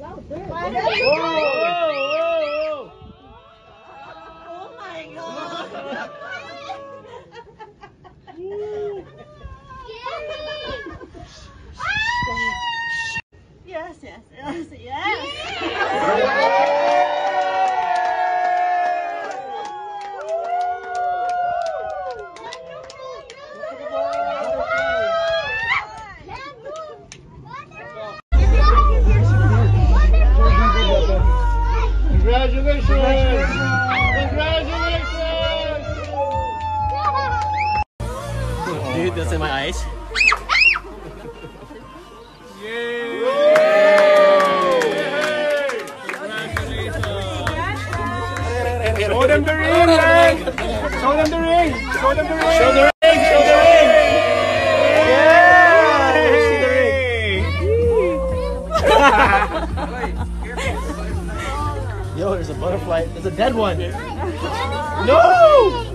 Oh. Yes, yes, yes, yes. Dude, that's in my eyes. Show them the ring, man! Show them the ring! Show them the ring! Show the ring! Show the ring! Yeah! See the ring! Yo, there's a butterfly. There's a dead one. No!